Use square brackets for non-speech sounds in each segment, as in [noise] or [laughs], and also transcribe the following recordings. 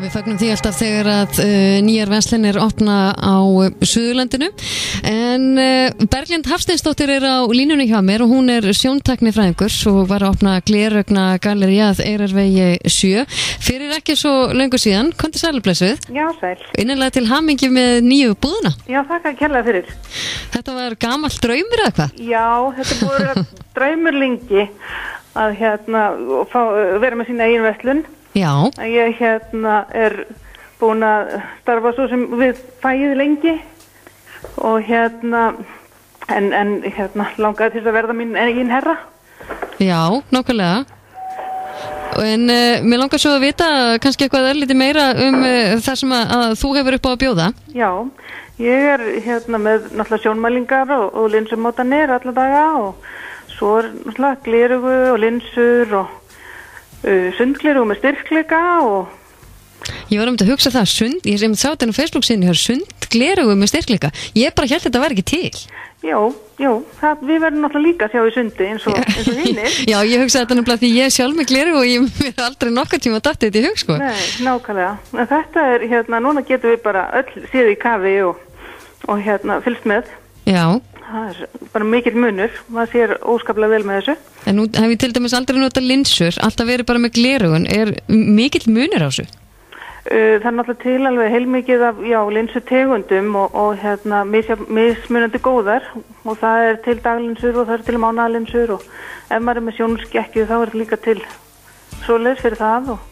Við fagnum því alltaf þegar að uh, nýjar veslinir opna á uh, Suðurlandinu en uh, Berglind Hafsteinsdóttir er á línunni hjá mér og hún er sjóntakni fræðingur og var að opna glerögna galeri að Eirarvegi 7 fyrir ekki svo löngu síðan, konti sælublesuð Já, sæl. innanlega til hamingi með nýju búðuna Já, þakka kærlega fyrir. Þetta var gamall draumir eða hvað? Já, þetta er að [laughs] draumur lengi að hérna fá, vera með sína eigin vestlun. Já, Ég hérna er búin að starfa svo sem við fæið lengi og hérna en, en hérna langaði til að verða mín eigin herra. já, nokkulega En uh, mér langar svo að vita kannski eitthvað örlítið meira um uh, það sem að, að þú hefur upp á að bjóða. Já, ég er hérna með náttúrulega sjónmælingar og, og linsumótanir alla daga og svo er náttúrulega glerugu og linsur og uh, sundglerugu með styrkleika og Ég var um að hugsa það, sund, ég sem sá þetta á Facebook sinni, hér, sund glerugu með styrkleika. Ég bara held að þetta var ekki til. jú, jú, það, við verðum náttúrulega líka sjá í sundi eins og, eins og hinnir. [laughs] Já, ég hugsa þetta nefnilega því ég er sjálf með glerugu og ég er aldrei nokkuð tíma að datta þetta í hug, sko. Nei, nákvæmlega. En þetta er hérna, núna getum við bara öll séð í kafi og, og hérna fylgst með. Já, Það er bara mikill munur, maður sér óskaplega vel með þessu. en nú hef ég til dæmis aldrei notað linsur, alltaf verið bara með glerugun. Er mikill munur á þessu? Það er náttúrulega til alveg heilmikið af, já, linsu tegundum og, og hérna mismunandi góðar og það er til daglinsur og það er til mánalinsur og ef maður er með sjónskekkju þá er það líka til svoleiðis fyrir það og,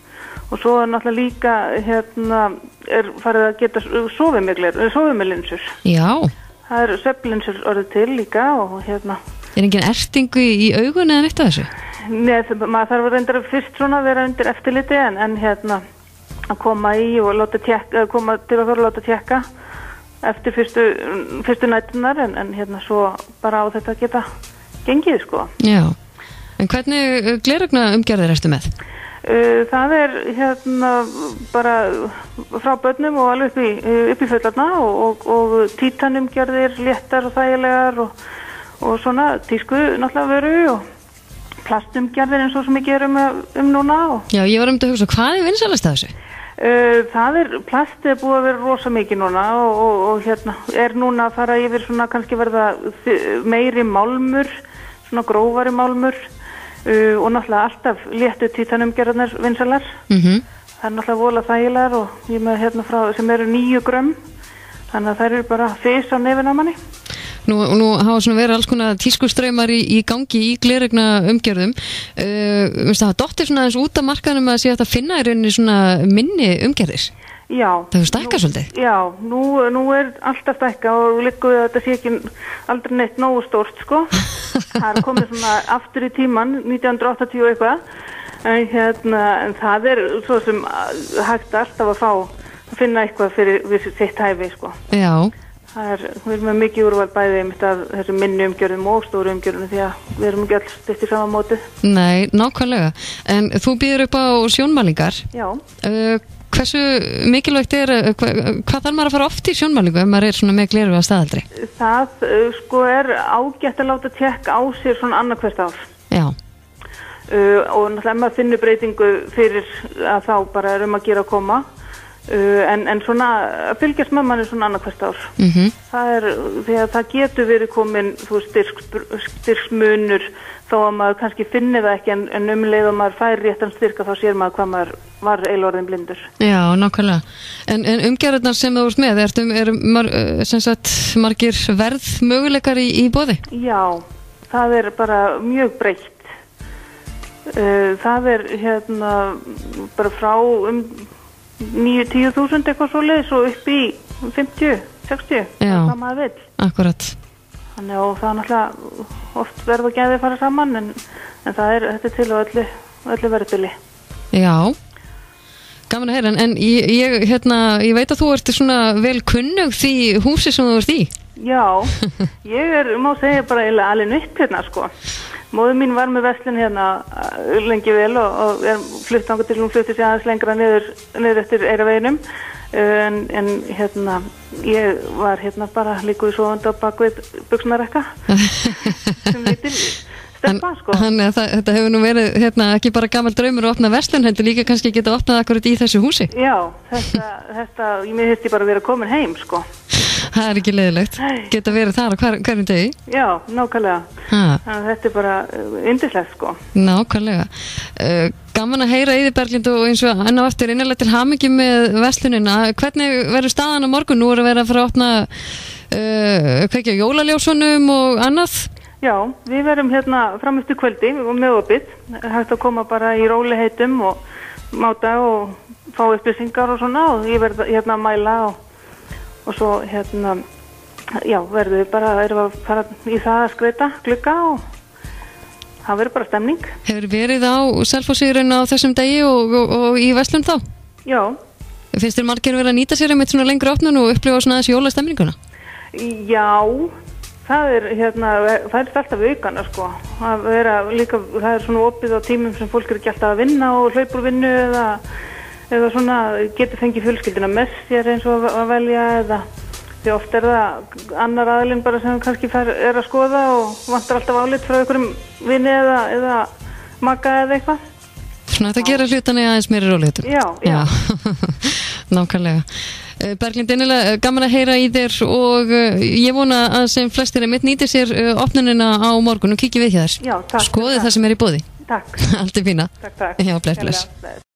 og svo er náttúrulega líka hérna er farið að geta sofið með linsur. Já, Það er sveflinsur orðið til líka og hérna er engin ertingu í, augun eða neitt af þessu? Nei, maður þarf að reynda fyrst svona að vera undir eftirliti en, en hérna að koma í og tjekka, koma til að fara að láta tjekka eftir fyrstu, fyrstu nættunar en, en hérna svo bara á þetta geta gengið sko. Já, en hvernig glerugna umgerðir ertu með? Uh, það er hérna bara frá börnum og alveg upp í, upp í fullarna og, og, og títanumgerðir léttar og þægilegar og, og svona tísku náttúrulega veru og plastumgerðir eins og sem við gerum um núna Já, ég var um að hugsa, hvað er vinsalast af þessu? Uh, það er, plast er búið að vera rosa mikið núna og, og, og hérna er núna að fara yfir svona kannski verða meiri málmur, svona grófari málmur uh, og náttúrulega alltaf léttu títanumgerðarnar vinsalar. Mm Það er náttúrulega vola þægilegar og ég með hérna frá sem eru nýju grömm, þannig að þær eru bara fyrst á nefin á manni. Nú, nú hafa svona verið alls konar tískuströymar í, í gangi í glerugna umgjörðum uh, það, dottir svona aðeins út af markaðnum að sé að finna í rauninni svona minni umgjörðir Já. Það hefur stækkað svolítið Já, nú, nú er alltaf stækka og líka við að þetta sé ekki aldrei neitt nógu stórt, sko. [laughs] það er komið svona aftur í tíman, 1980 og eitthvað. En, hérna, en það er svo sem að, hægt alltaf að fá að finna eitthvað fyrir sitt hæfi, sko. Já, Það er, við erum með mikið úrval bæði einmitt af þessum minni umgjörðum og stóru umgjörðum því að við erum ekki alls í sama móti. nei, nákvæmlega En þú býður upp á sjónmælingar Já. uh, Hversu mikilvægt er, uh, hva, hvað þarf maður að fara oft í sjónmælingu ef maður er svona með gleru að staðaldri? Það uh, sko er ágætt að láta tekka á sér svona annarkvæst ár. Já, uh, og náttúrulega ef maður finnur breytingu fyrir að þá bara er um að gera að koma en, en svona að fylgjast með manni svona annarkvæst ár mhm það er því að það getur verið komin styrks, styrksmunur þó að maður kannski finni það ekki en, en um leið og maður fær réttan styrka þá sér maður hvað maður var eilorðin blindur Já, nákvæmlega. En, en umgerðarnar sem þú ert með, ertu, er mar, sem sagt, margir verð möguleikar í, í bóði? Já, það er bara mjög breytt. Uh, það er hérna bara frá um 9-10 þúsund eitthvað svo leiðis og upp í 50, 60, Já. hvað maður vil. Akkurat. Þannig að það er náttúrulega oft verða gæði að fara saman en, en það er, þetta er til á öllu, öllu verðbili. Já. Gaman að heyra, en, en ég, ég, hérna, ég veit að þú ert svona vel kunnug því húsi sem þú ert í. Já, [laughs] ég er, má segja bara alveg nýtt hérna sko. Móður mín var með veslun hérna uh, lengi vel og, og er flutt ánga til hún flutti sér aðeins lengra niður, niður eftir eiraveginum en, en hérna ég var hérna bara líkuð svo á bakvið buksnarekka [laughs] sem lítil steppa sko. Þannig að þetta hefur nú verið hérna, ekki bara gammal draumur að opna verslun, heldur líka kannski geta opnað akkurat í þessu húsi. Já, þetta, þetta, ég hefði bara verið komin heim sko. Það er ekki leiðilegt. Geta verið þar hver, hverjum degi. Já, nákvæmlega. Þetta er bara yndislegt sko. nákvæmlega. Uh, gaman að heyra í því Berglind og eins og enn á eftir innanlega til hamingi með verslunina. Hvernig verður staðan á morgun? Nú er að vera að fara að opna uh, kveikja jólaljósunum og annað. Já, við verum hérna fram eftir kvöldi og með opið. Hægt að koma bara í róliheitum og máta og fá upplýsingar og svona og ég verð hérna að mæla og, og svo hérna, já, verðum við bara, að fara í það að skreita glugga og það verður bara stemning. Hefur verið á selfosýrun á þessum degi og, og, og í verslun þá? Já, Finnst þér margir verið að nýta sér einmitt svona lengur opnun og upplifa svona þessi jólastemninguna? Já, það er hérna, það er alltaf aukana sko, að vera líka, það er svona opið á tímum sem fólk er ekki alltaf að vinna og hlaupur vinnu eða, eða svona getur fengið fjölskyldina með sér eins og að velja eða því oft er það annar aðlinn bara sem kannski fer, er að skoða og vantar alltaf álit frá einhverjum vinni eða, eða makka eða eitthvað. Svona þetta gera hlutani aðeins meiri róleitur. Já, já. [laughs] nákvæmlega. Eh, Berglind, innilega gaman að heyra í þér og uh, ég vona að sem flestir er mitt nýtir sér opnunina á morgun og kikið við. Já, takk. Skoðið það sem er í bóði. Takk, [laughs] Allt er fína. takk, takk. Já, bless, bless.